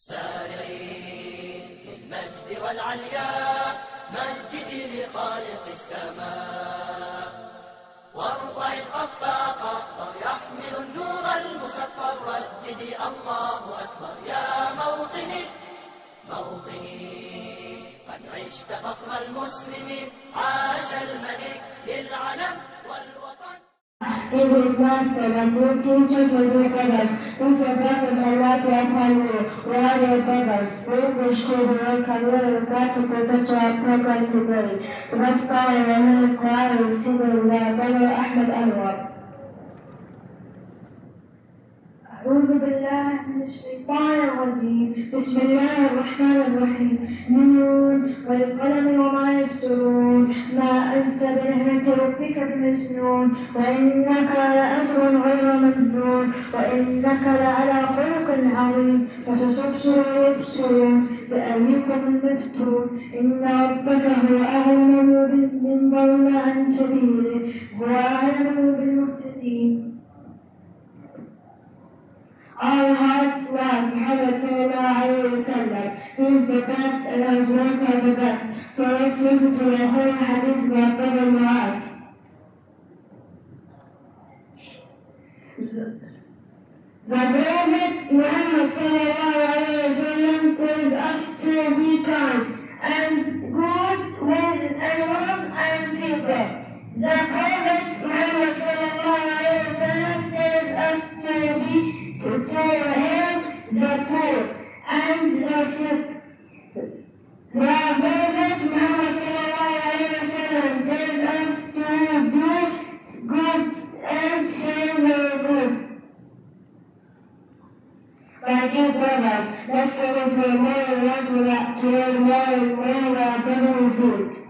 سارعين في المجد والعلياء مجدي لخالق السماء. وارفع الخفاق أخضر يحمل النور المسطر. رددي الله أكبر يا موطني موطني قد عشت فخر المسلمين عاش الملك للعلم. David Master, my dear teachers and dear brothers, peace and blessings of Allah be upon you. We are your brothers. We wish you the can really regard to present to our program today. The next scholar in the sitting there, Brother Ahmed Anwar. أعوذ بالله من الشيطان الرجيم. بسم الله الرحمن الرحيم. نون والقلم وما يسطرون ما أنت بنعمة ربك بمجنون. وإنك لأجر غير ممنون. وإنك لعلى خلق عظيم. فستبصر ويبصرون بأيكم المفتون. إن ربك هو أعلم من ضل عن سبيله Our hearts love Muhammad sallallahu alayhi wa sallam. He is the best and his words are the best. So let's listen to the whole hadith of our brother Mu'adh. The Prophet Muhammad sallallahu alayhi wa sallam tells us to be kind and good with animals and people. The Prophet The Prophet Muhammad sallallahu alayhi wa sallam tells us to do good and say good. My dear brothers, let's sing into a more word to learn more and more about brother result.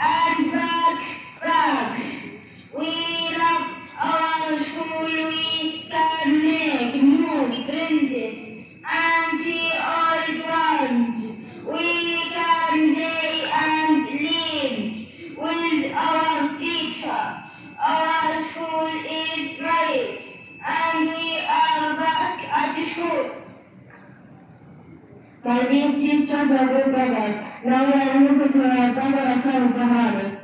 And backpacks. We love our school. We can make new friends and see old ones. We can play and live with our teacher. Our school is great, and we are back at the school. My dear teachers and dear brothers, now we are moving to our brother Hassan Zahari.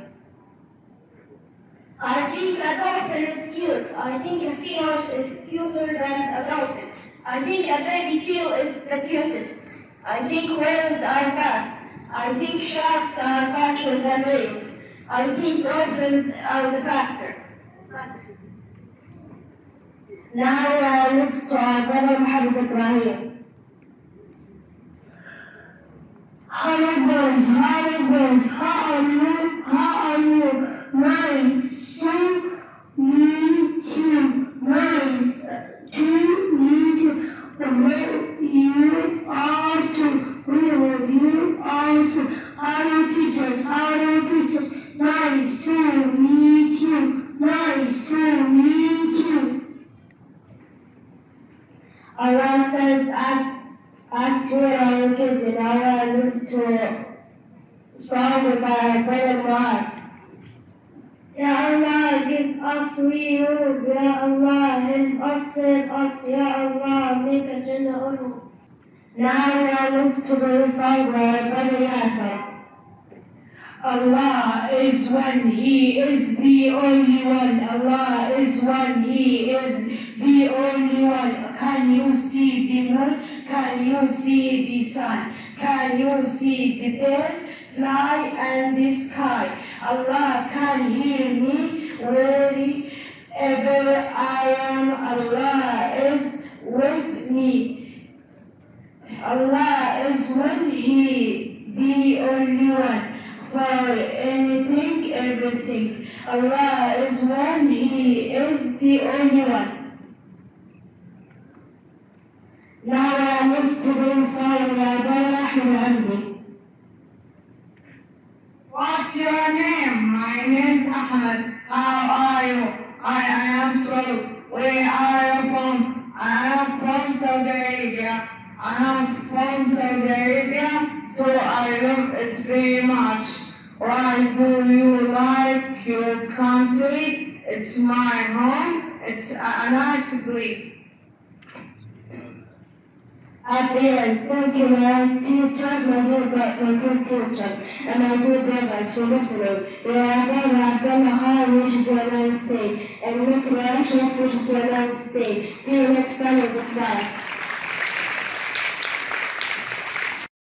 I think a dolphin is cute. I think a seahorse is cuter than a dolphin. I think a baby seal is the cutest. I think whales are fast. I think sharks are faster than whales. I think dolphins are the faster. Now listening to our brother Muhammad Ibrahim. Hello boys, hello boys, how are you? How are you? Nice to meet you. Nice to meet you. Where you are to, where you are to. Hello teachers, hello teachers. Nice to meet you. Nice to meet you. Says, ask, ask what giving? Allah uh, listen to a song by brother Muad. Ya Allah, give us rule. Ya Allah, help us, help us. Ya Allah, make a Jannah honor. Now we are listening to the song by brother Yasser. Allah is one, He is the only one. Allah is one, He is the only one. Can you see the moon? Can you see the sun? Can you see the bird fly and the sky? Allah can hear me wherever I am. Allah is with me. Allah is one, He the only one for anything, everything. Allah is one, He is the only one. What's your name? My name's Ahmed. How are you? I am 12. Where are you from? I am from Saudi Arabia. I am from Saudi Arabia, so I love it very much. Why do you like your country? It's my home. It's a nice place. At the end, thank you, my teachers, my dear, but my dear teachers, and my dear brothers for listening. We are Abdullah Abdullah Khan, wishes a nice day, and Mr. Ashraf wishes you a nice. See you next time, goodbye.